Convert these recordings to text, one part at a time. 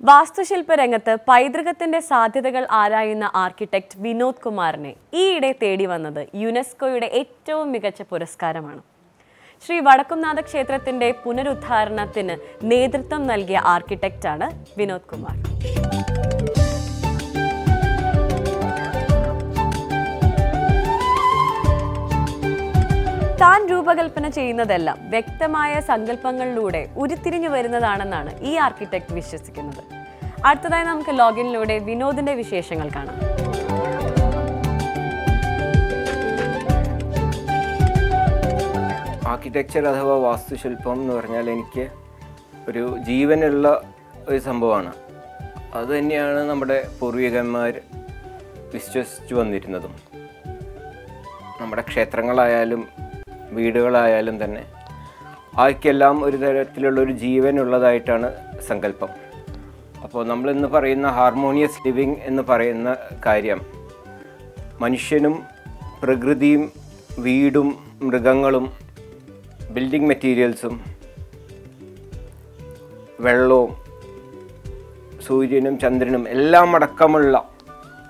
വാസ്തുശില്പ രംഗത്ത് പൈതൃകത്തിന്റെ സാധ്യതകൾ ആരായുന്ന ആർക്കിടെക്ട് വിനോദ് കുമാറിനെ ഈയിടെ തേടി വന്നത് യുനെസ്കോയുടെ ഏറ്റവും മികച്ച പുരസ്കാരമാണ്. ശ്രീ വടക്കുംനാഥ ക്ഷേത്രത്തിന്റെ പുനരുദ്ധാരണത്തിന് നേതൃത്വം നൽകിയ ആർക്കിടെക്റ്റാണ് വിനോദ് കുമാർ. താൻ രൂപകൽപ്പന ചെയ്യുന്നതെല്ലാം വ്യക്തമായ സങ്കല്പങ്ങളിലൂടെ ഉരുത്തിരിഞ്ഞു വരുന്നതാണെന്നാണ് ഈ ആർക്കിടെക്ട് വിശ്വസിക്കുന്നത്. അടുത്തതായി നമുക്ക് ലോഗിനിലൂടെ വിനോദിന്റെ വിശേഷങ്ങൾ കാണാം. ആർക്കിടെക്ചർ അഥവാ വാസ്തുശില്പം എന്ന് പറഞ്ഞാൽ എനിക്ക് ഒരു ജീവനുള്ള ഒരു സംഭവമാണ്. അത് തന്നെയാണ് നമ്മുടെ പൂർവികന്മാർ വിശ്വസിച്ചു വന്നിരുന്നതും. നമ്മുടെ ക്ഷേത്രങ്ങളായാലും വീടുകളായാലും തന്നെ അവയ്ക്കെല്ലാം ഒരു തരത്തിലുള്ള ഒരു ജീവനുള്ളതായിട്ടാണ് സങ്കല്പം. അപ്പോൾ നമ്മളിന്ന് പറയുന്ന ഹാർമോണിയസ് ലിവിങ് എന്ന് പറയുന്ന കാര്യം മനുഷ്യനും പ്രകൃതിയും വീടും മൃഗങ്ങളും ബിൽഡിംഗ് മെറ്റീരിയൽസും വെള്ളവും സൂര്യനും ചന്ദ്രനും എല്ലാം അടക്കമുള്ള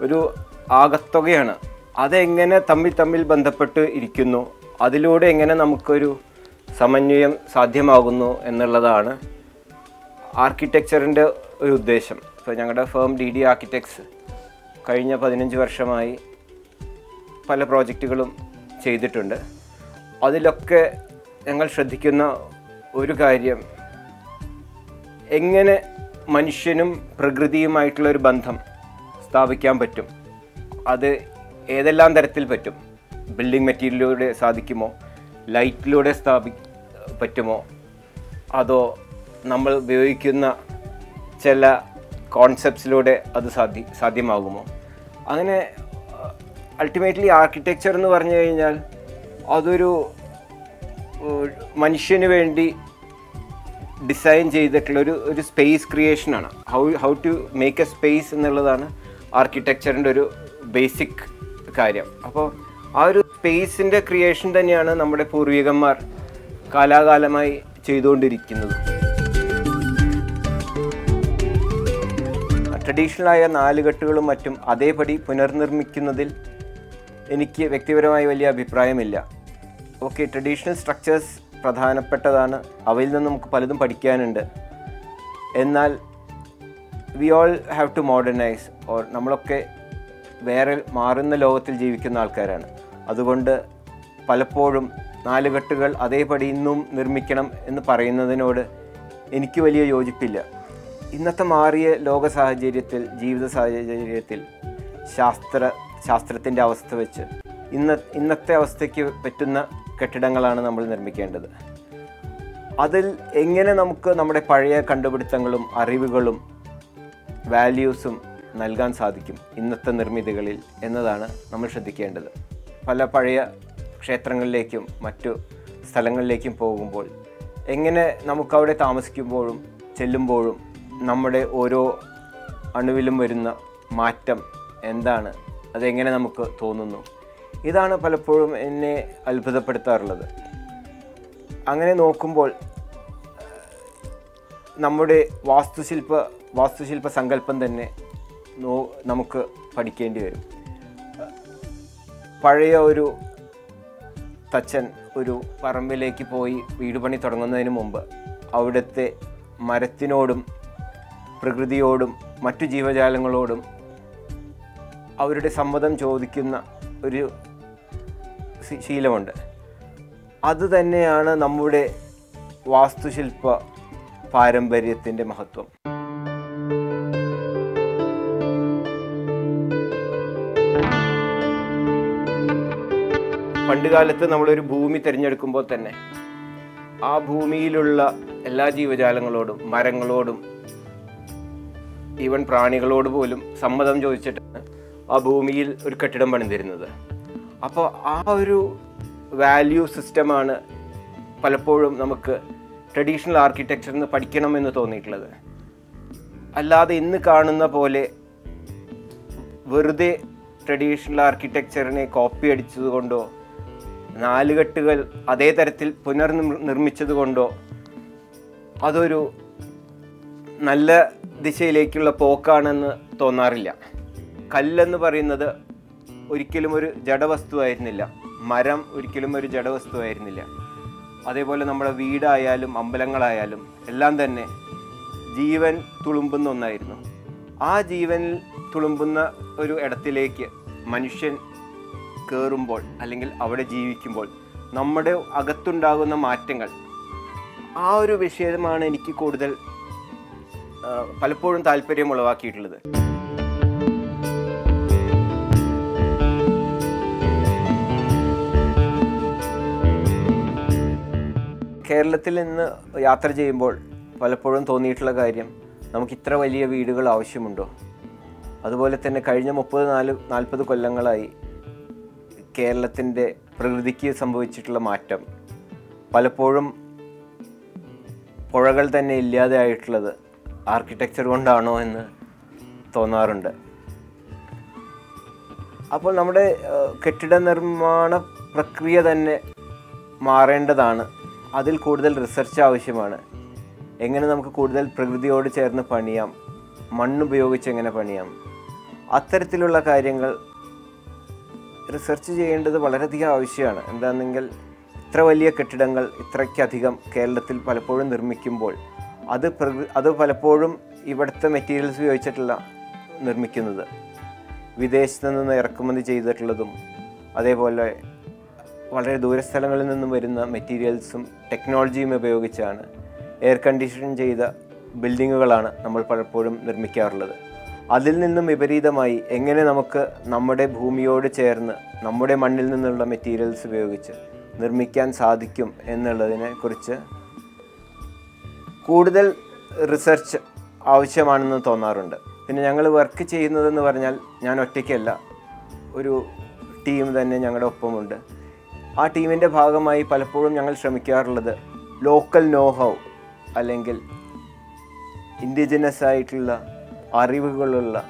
ഒരു ആകത്തുകയാണ്. അതെങ്ങനെ തമ്മിൽ തമ്മിൽ ബന്ധപ്പെട്ട് ഇരിക്കുന്നു? അതിലൂടെ എങ്ങനെ നമുക്കൊരു സമന്വയം സാധ്യമാകുന്നു എന്നുള്ളതാണ് ആർക്കിടെക്ചറിന്റെ ഒരു ഉദ്ദേശം. ഇപ്പോൾ ഞങ്ങളുടെ ഫേം ഡി ഡി ആർക്കിടെക്ട്സ് കഴിഞ്ഞ പതിനഞ്ച് വർഷമായി പല പ്രോജക്റ്റുകളും ചെയ്തിട്ടുണ്ട്. അതിലൊക്കെ ഞങ്ങൾ ശ്രദ്ധിക്കുന്ന ഒരു കാര്യം എങ്ങനെ മനുഷ്യനും പ്രകൃതിയുമായിട്ടുള്ള ഒരു ബന്ധം സ്ഥാപിക്കാൻ പറ്റും? അത് ഏതെല്ലാം തരത്തിൽ പറ്റും? ബിൽഡിംഗ് മെറ്റീരിയലിലൂടെ സാധിക്കുമോ? ലൈറ്റിലൂടെ സ്ഥാപി പറ്റുമോ? അതോ നമ്മൾ ഉപയോഗിക്കുന്ന ചില കോൺസെപ്റ്റ്സിലൂടെ അത് സാധ്യ സാധ്യമാകുമോ? അങ്ങനെ അൾട്ടിമേറ്റ്ലി ആർക്കിടെക്ചർ എന്ന് പറഞ്ഞു കഴിഞ്ഞാൽ അതൊരു മനുഷ്യന് വേണ്ടി ഡിസൈൻ ചെയ്തിട്ടുള്ള ഒരു ഒരു space ക്രിയേഷനാണ് how how to make a space എന്നുള്ളതാണ് ആർക്കിടെക്ചറിന്റെ ഒരു ബേസിക് കാര്യം. അപ്പോൾ ആ ഒരു സ്പേസിന്റെ ക്രിയേഷൻ തന്നെയാണ് നമ്മുടെ പൂർവികന്മാർ കാലാകാലമായി ചെയ്തുകൊണ്ടിരിക്കുന്നത്. ട്രഡീഷണലായ നാലുകെട്ടുകളും മറ്റും അതേപടി പുനർനിർമ്മിക്കുന്നതിൽ എനിക്ക് വ്യക്തിപരമായി വലിയ അഭിപ്രായമില്ല. ഓക്കെ ട്രഡീഷണൽ സ്ട്രക്ചേഴ്സ് പ്രധാനപ്പെട്ടതാണ്. അവയിൽ നിന്ന് നമുക്ക് പലതും പഠിക്കാനുണ്ട്. എന്നാൽ we all have to modernise or നമ്മളൊക്കെ വേറെ മാറുന്ന ലോകത്തിൽ ജീവിക്കുന്ന ആൾക്കാരാണ്. അതുകൊണ്ട് പലപ്പോഴും നാലുകെട്ടുകൾ അതേപടി ഇന്നും നിർമ്മിക്കണം എന്ന് പറയുന്നതിനോട് എനിക്ക് വലിയ യോജിപ്പില്ല. ഇന്നത്തെ മാറിയ ലോക സാഹചര്യത്തിൽ ജീവിത സാഹചര്യത്തിൽ ശാസ്ത്ര ശാസ്ത്രത്തിന്റെ അവസ്ഥ വെച്ച് ഇന്ന ഇന്നത്തെ അവസ്ഥയ്ക്ക് പറ്റുന്ന കെട്ടിടങ്ങളാണ് നമ്മൾ നിർമ്മിക്കേണ്ടത്. അതിൽ എങ്ങനെ നമുക്ക് നമ്മുടെ പഴയ കണ്ടുപിടുത്തങ്ങളും അറിവുകളും വാല്യൂസും നൽകാൻ സാധിക്കും ഇന്നത്തെ നിർമ്മിതികളിൽ എന്നതാണ് നമ്മൾ ശ്രദ്ധിക്കേണ്ടത്. പല പഴയ ക്ഷേത്രങ്ങളിലേക്കും മറ്റു സ്ഥലങ്ങളിലേക്കും പോകുമ്പോൾ എങ്ങനെ നമുക്കവിടെ താമസിക്കുമ്പോഴും ചെല്ലുമ്പോഴും നമ്മുടെ ഓരോ അണുവിലും വരുന്ന മാറ്റം എന്താണ്? അതെങ്ങനെ നമുക്ക് തോന്നുന്നു? ഇതാണ് പലപ്പോഴും എന്നെ അത്ഭുതപ്പെടുത്താറുള്ളത്. അങ്ങനെ നോക്കുമ്പോൾ നമ്മുടെ വാസ്തുശില്പ വാസ്തുശില്പ സങ്കല്പം തന്നെ നമുക്ക് പഠിക്കേണ്ടി വരും. പഴയ ഒരു തച്ചൻ ഒരു പറമ്പിലേക്ക് പോയി വീട് പണി തുടങ്ങുന്നതിന് മുമ്പ് അവിടുത്തെ മരത്തിനോടും പ്രകൃതിയോടും മറ്റു ജീവജാലങ്ങളോടും അവരുടെ സമ്മതം ചോദിക്കുന്ന ഒരു ശീലമുണ്ട്. അത് തന്നെയാണ് നമ്മുടെ വാസ്തുശില്പ പാരമ്പര്യത്തിന്റെ മഹത്വം. പണ്ടുകാലത്ത് നമ്മളൊരു ഭൂമി തിരഞ്ഞെടുക്കുമ്പോൾ തന്നെ ആ ഭൂമിയിലുള്ള എല്ലാ ജീവജാലങ്ങളോടും മരങ്ങളോടും ഈവൻ പ്രാണികളോട് പോലും സമ്മതം ചോദിച്ചിട്ടാണ് ആ ഭൂമിയിൽ ഒരു കെട്ടിടം പണിതിരുന്നത്. അപ്പോൾ ആ ഒരു വാല്യൂ സിസ്റ്റമാണ് പലപ്പോഴും നമുക്ക് ട്രഡീഷണൽ ആർക്കിടെക്ചറിൽ നിന്ന് പഠിക്കണമെന്ന് തോന്നിയിട്ടുള്ളത്. അല്ലാതെ ഇന്ന് കാണുന്ന പോലെ വെറുതെ ട്രഡീഷണൽ ആർക്കിടെക്ചറിനെ കോപ്പി അടിച്ചത് കൊണ്ടോ നാലുകെട്ടുകൾ അതേ തരത്തിൽ പുനർനിർമ്മിച്ചതുകൊണ്ടോ അതൊരു നല്ല ദിശയിലേക്കുള്ള പോക്കാണെന്ന് തോന്നാറില്ല. കല്ലെന്ന് പറയുന്നത് ഒരിക്കലും ഒരു ജഡവസ്തുവായിരുന്നില്ല. മരം ഒരിക്കലും ഒരു ജഡവസ്തുവായിരുന്നില്ല. അതേപോലെ നമ്മുടെ വീടായാലും അമ്പലങ്ങളായാലും എല്ലാം തന്നെ ജീവൻ തുളുമ്പുന്ന ഒന്നായിരുന്നു. ആ ജീവനിൽ തുളുമ്പുന്ന ഒരു ഇടത്തിലേക്ക് മനുഷ്യൻ കയറുമ്പോൾ അല്ലെങ്കിൽ അവിടെ ജീവിക്കുമ്പോൾ നമ്മുടെ അകത്തുണ്ടാകുന്ന മാറ്റങ്ങൾ ആ ഒരു വിഷയമാണ് എനിക്ക് കൂടുതൽ പലപ്പോഴും താല്പര്യം ഉളവാക്കിയിട്ടുള്ളത്. കേരളത്തിൽ നിന്ന് യാത്ര ചെയ്യുമ്പോൾ പലപ്പോഴും തോന്നിയിട്ടുള്ള കാര്യം നമുക്ക് ഇത്ര വലിയ വീടുകൾ ആവശ്യമുണ്ടോ? അതുപോലെ തന്നെ കഴിഞ്ഞ മുപ്പത് നാല് നാൽപ്പത് കൊല്ലങ്ങളായി കേരളത്തിന്റെ പ്രകൃതിക്ക് സംഭവിച്ചിട്ടുള്ള മാറ്റം. പലപ്പോഴും പുഴകൾ തന്നെ ഇല്ലാതെ ആയിട്ടുള്ളത് ആർക്കിടെക്ചർ കൊണ്ടാണോ എന്ന് തോന്നാറുണ്ട്. അപ്പോൾ നമ്മുടെ കെട്ടിട നിർമ്മാണ പ്രക്രിയ തന്നെ മാറേണ്ടതാണ്. അതിൽ കൂടുതൽ റിസർച്ച് ആവശ്യമാണ്. എങ്ങനെ നമുക്ക് കൂടുതൽ പ്രകൃതിയോട് ചേർന്ന് പണിയാം? മണ്ണുപയോഗിച്ച് എങ്ങനെ പണിയാം? അത്തരത്തിലുള്ള കാര്യങ്ങൾ റിസർച്ച് ചെയ്യേണ്ടത് വളരെയധികം ആവശ്യമാണ്. എന്താണെങ്കിൽ ഇത്ര വലിയ കെട്ടിടങ്ങൾ ഇത്രയ്ക്കധികം കേരളത്തിൽ പലപ്പോഴും നിർമ്മിക്കുമ്പോൾ അത് അത് പലപ്പോഴും ഇവിടുത്തെ മെറ്റീരിയൽസ് ഉപയോഗിച്ചിട്ടുള്ള നിർമ്മിക്കുന്നത്. വിദേശത്ത് നിന്ന് ഇറക്കുമതി ചെയ്തിട്ടുള്ളതും അതേപോലെ വളരെ ദൂരസ്ഥലങ്ങളിൽ നിന്നും വരുന്ന മെറ്റീരിയൽസും ടെക്നോളജിയും ഉപയോഗിച്ചാണ് എയർ കണ്ടീഷൻ ചെയ്ത ബിൽഡിങ്ങുകളാണ് നമ്മൾ പലപ്പോഴും നിർമ്മിക്കാറുള്ളത്. അതിൽ നിന്നും വിപരീതമായി എങ്ങനെ നമുക്ക് നമ്മുടെ ഭൂമിയോട് ചേർന്ന് നമ്മുടെ മണ്ണിൽ നിന്നുള്ള മെറ്റീരിയൽസ് ഉപയോഗിച്ച് നിർമ്മിക്കാൻ സാധിക്കും എന്നുള്ളതിനെ കുറിച്ച് കൂടുതൽ റിസർച്ച് ആവശ്യമാണെന്ന് തോന്നാറുണ്ട്. പിന്നെ ഞങ്ങൾ വർക്ക് ചെയ്യുന്നതെന്ന് പറഞ്ഞാൽ ഞാൻ ഒറ്റയ്ക്കല്ല ഒരു ടീം തന്നെ ഞങ്ങളുടെ ഒപ്പമുണ്ട്. ആ ടീമിന്റെ ഭാഗമായി പലപ്പോഴും ഞങ്ങൾ ശ്രമിക്കാറുള്ളത് ലോക്കൽ നോ ഹൗ അല്ലെങ്കിൽ ഇൻഡിജിനസ് ആയിട്ടുള്ള അറിവുകളുള്ള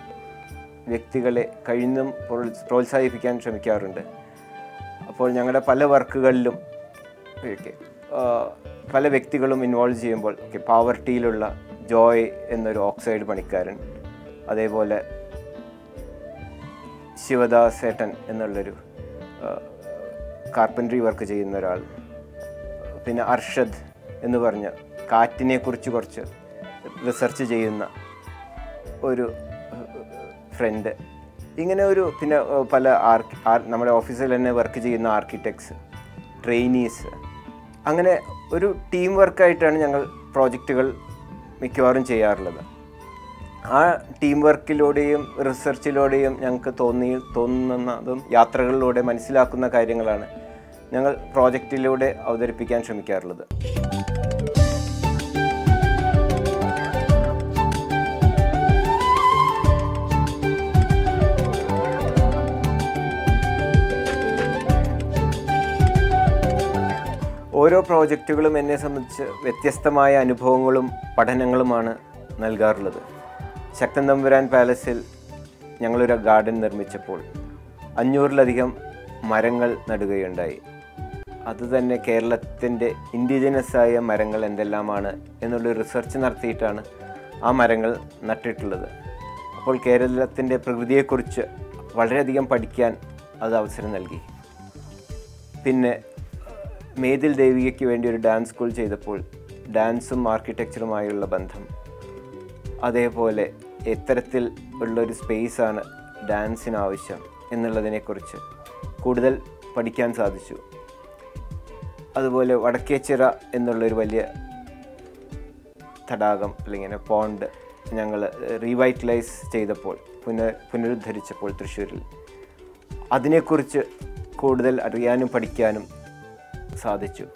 വ്യക്തികളെ കഴിയുന്നതും പ്രോത്സ- പ്രോത്സാഹിപ്പിക്കാൻ ശ്രമിക്കാറുണ്ട്. അപ്പോൾ ഞങ്ങളുടെ പല വർക്കുകളിലും ഓക്കെ പല വ്യക്തികളും ഇൻവോൾവ് ചെയ്യുമ്പോൾ ഓക്കെ പാവർട്ടിയിലുള്ള ജോയ് എന്നൊരു ഓക്സൈഡ് പണിക്കാരൻ അതേപോലെ ശിവദാസ് ഏട്ടൻ എന്നുള്ളൊരു കാർപ്പൻട്രി വർക്ക് ചെയ്യുന്ന ഒരാൾ പിന്നെ അർഷദ് എന്ന് പറഞ്ഞ കാറ്റിനെക്കുറിച്ച് കുറച്ച് റിസർച്ച് ചെയ്യുന്ന ഒരു ഫ്രണ്ട് ഇങ്ങനെ ഒരു പിന്നെ പല ആർക്കി ആർ നമ്മുടെ ഓഫീസിൽ തന്നെ വർക്ക് ചെയ്യുന്ന ആർക്കിടെക്ട്സ് ട്രെയിനീസ് അങ്ങനെ ഒരു ടീം വർക്കായിട്ടാണ് ഞങ്ങൾ പ്രോജക്റ്റുകൾ മിക്കവാറും ചെയ്യാറുള്ളത്. ആ ടീം വർക്കിലൂടെയും റിസർച്ചിലൂടെയും ഞങ്ങൾക്ക് തോന്നി തോന്നുന്നതും യാത്രകളിലൂടെ മനസ്സിലാക്കുന്ന കാര്യങ്ങളാണ് ഞങ്ങൾ പ്രോജക്റ്റിലൂടെ അവതരിപ്പിക്കാൻ ശ്രമിക്കാറുള്ളത്. ഓരോ പ്രോജക്റ്റുകളും എന്നെ സംബന്ധിച്ച് വ്യത്യസ്തമായ അനുഭവങ്ങളും പഠനങ്ങളുമാണ് നൽകാറുള്ളത്. ശക്തൻ തമ്പുരാൻ പാലസിൽ ഞങ്ങളൊരു ഗാർഡൻ നിർമ്മിച്ചപ്പോൾ അഞ്ഞൂറിലധികം മരങ്ങൾ നടുകയുണ്ടായി. അതുതന്നെ കേരളത്തിന്റെ ഇൻഡിജിനസ് ആയ മരങ്ങൾ എന്തെല്ലാമാണ് എന്നുള്ള റിസർച്ച് നടത്തിയിട്ടാണ് ആ മരങ്ങൾ നട്ടിട്ടുള്ളത്. അപ്പോൾ കേരളത്തിന്റെ പ്രകൃതിയെക്കുറിച്ച് വളരെയധികം പഠിക്കാൻ അത് അവസരം നൽകി. പിന്നെ മേതിൽ ദേവികയ്ക്ക് വേണ്ടി ഒരു ഡാൻസ് സ്കൂൾ ചെയ്തപ്പോൾ ഡാൻസും ആർക്കിടെക്ചറുമായുള്ള ബന്ധം. അതേപോലെ എത്തരത്തിൽ ഉള്ളൊരു സ്പേസാണ് ഡാൻസിന് ആവശ്യം എന്നുള്ളതിനെക്കുറിച്ച് കൂടുതൽ പഠിക്കാൻ സാധിച്ചു. അതുപോലെ വടക്കേച്ചിറ എന്നുള്ളൊരു വലിയ തടാകം അല്ലെങ്കിൽ പോണ്ട് ഞങ്ങൾ റീവൈറ്റലൈസ് ചെയ്തപ്പോൾ പുനർ പുനരുദ്ധരിച്ചപ്പോൾ തൃശ്ശൂരിൽ. അതിനെക്കുറിച്ച് കൂടുതൽ അറിയാനും പഠിക്കാനും സാധിച്ചു.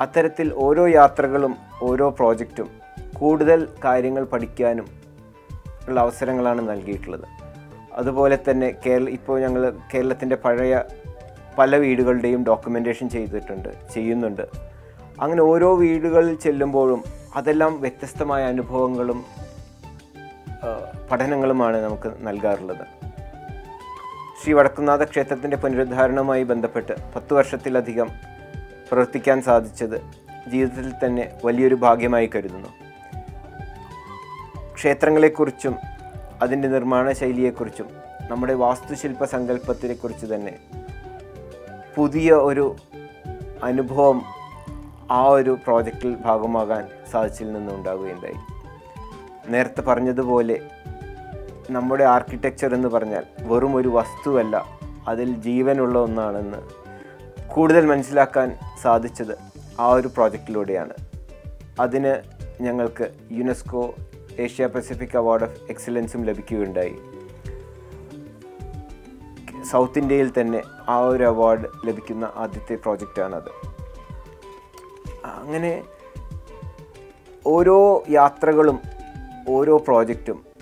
അത്തരത്തിൽ ഓരോ യാത്രകളും ഓരോ പ്രോജക്റ്റും കൂടുതൽ കാര്യങ്ങൾ പഠിക്കാനും ഉള്ള അവസരങ്ങളാണ് നൽകിയിട്ടുള്ളത്. അതുപോലെ തന്നെ കേരള ഇപ്പോൾ ഞങ്ങൾ കേരളത്തിന്റെ പഴയ പല വീടുകളുടെയും ഡോക്യുമെന്റേഷൻ ചെയ്തിട്ടുണ്ട് ചെയ്യുന്നുണ്ട്. അങ്ങനെ ഓരോ വീടുകളിൽ ചെല്ലുമ്പോഴും അതെല്ലാം വ്യത്യസ്തമായ അനുഭവങ്ങളും പഠനങ്ങളുമാണ് നമുക്ക് നൽകാറുള്ളത്. ശ്രീ വടക്കുന്നാഥ ക്ഷേത്രത്തിന്റെ പുനരുദ്ധാരണവുമായി ബന്ധപ്പെട്ട് പത്ത് വർഷത്തിലധികം പ്രവർത്തിക്കാൻ സാധിച്ചത് ജീവിതത്തിൽ തന്നെ വലിയൊരു ഭാഗ്യമായി കരുതുന്നു. ക്ഷേത്രങ്ങളെക്കുറിച്ചും അതിന്റെ നിർമ്മാണ ശൈലിയെക്കുറിച്ചും നമ്മുടെ വാസ്തുശില്പ സങ്കല്പത്തിനെക്കുറിച്ച് തന്നെ പുതിയ ഒരു അനുഭവം ആ ഒരു പ്രോജക്റ്റിൽ ഭാഗമാകാൻ സാധിച്ചിൽ നിന്നുണ്ടാകുകയുണ്ടായി നേരത്തെ പറഞ്ഞതുപോലെ നമ്മുടെ ആർക്കിടെക്ചർ എന്ന് പറഞ്ഞാൽ വെറും ഒരു വസ്തുവല്ല അതിൽ ജീവനുള്ള ഒന്നാണെന്ന് കൂടുതൽ മനസ്സിലാക്കാൻ സാധിച്ചത് ആ ഒരു പ്രോജക്റ്റിലൂടെയാണ് അതിന് ഞങ്ങൾക്ക് UNESCO Asia Pacific award of എക്സലൻസും ലഭിക്കുകയുണ്ടായി. സൗത്ത് ഇന്ത്യയിൽ തന്നെ ആ ഒരു അവാർഡ് ലഭിക്കുന്ന ആദ്യത്തെ പ്രോജക്റ്റാണത് അങ്ങനെ ഓരോ യാത്രകളും ഓരോ പ്രോജക്റ്റും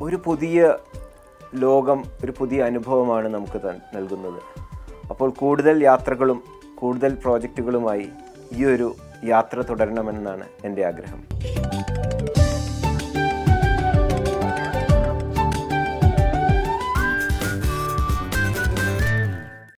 ഒരു പുതിയ ലോകം ഒരു പുതിയ അനുഭവമാണ് നമുക്ക് നൽകുന്നത്. അപ്പോൾ കൂടുതൽ യാത്രകളും കൂടുതൽ പ്രോജക്റ്റുകളുമായി ഈ ഒരു യാത്ര തുടരണമെന്നാണ് എന്റെ ആഗ്രഹം.